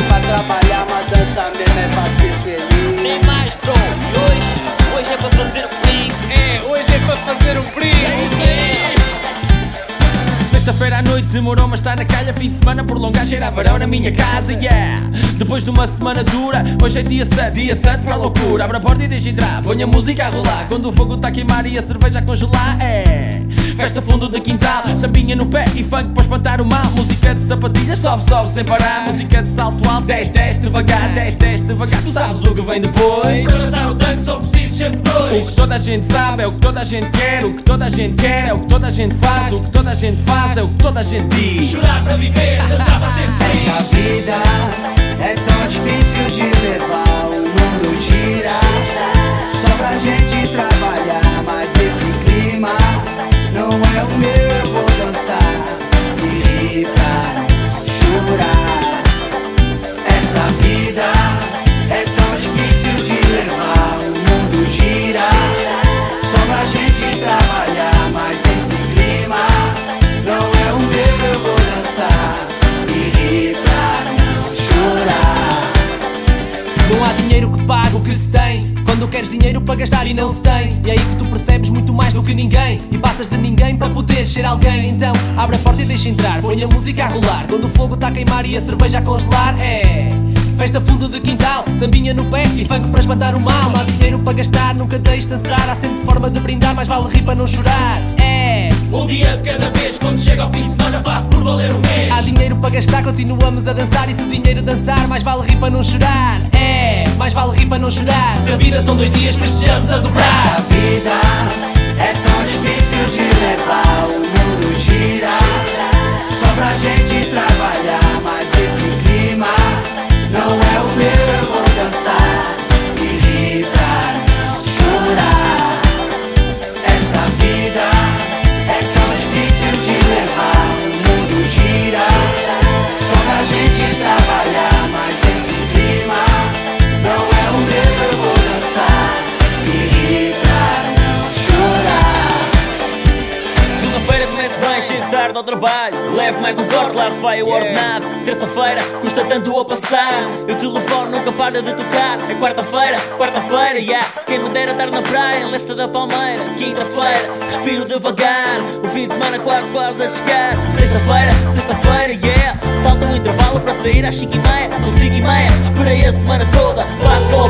trabalhar, mas dança mesmo é pra ser feliz. Nem mais, bro. E hoje, hoje é para fazer um brinco. É, hoje é para fazer um brinde. Sexta-feira à noite demorou, mas está na calha. Fim de semana prolongar, cheira a verão na minha casa, yeah. Depois de uma semana dura, hoje é dia santo, dia santo para a loucura. Abre a porta e deixa entrar, põe a música a rolar. Quando o fogo está a queimar e a cerveja a congelar, é. Festa fundo de quintal, sambinha no pé e funk para espantar o mal. Música de sapatilhas, sobe, sobe sem parar. Música de salto alto, 10, 10 devagar, 10, 10 devagar. Tu sabes o que vem depois. Para lançar o tanque só preciso sempre O dois. que toda a gente sabe é o que toda a gente quer, o que toda a gente quer é o que toda a gente faz, o que toda a gente faz é o que toda a gente diz. Chorar para viver, dançar para ser feliz. Essa vida é tão difícil Não há dinheiro que pague o que se tem Quando queres dinheiro para gastar e não se tem E é aí que tu percebes muito mais do que ninguém E passas de ninguém para poder ser alguém Então abre a porta e deixa entrar Põe a música a rolar Quando o fogo está a queimar e a cerveja a congelar É... Festa fundo de quintal, sambinha no pé e funk para espantar o mal. Não há dinheiro para gastar, nunca deixes dançar. Há sempre forma de brindar, mas vale rir para não chorar. É. Um dia de cada vez, quando chega ao fim de semana, gastar, continuamos a dançar. E se o dinheiro dançar, mais vale rir para não chorar. É, mais vale rir para não chorar. Se a vida são dois dias, festejamos a dobrar. Essa vida é tão difícil de levar, o mundo gira ao trabalho. Levo mais um corte, lá se vai o ordenado. Terça-feira custa tanto a passar. Eu telefone nunca para de tocar. É quarta-feira, quarta-feira, yeah. Quem me dera estar na praia, Leça da Palmeira. Quinta-feira, respiro devagar. O fim de semana quase, quase a chegar. Sexta-feira, sexta-feira, yeah. Salta um intervalo para sair às 5 e meia. São 5 e meia, esperei a semana toda. Bato com a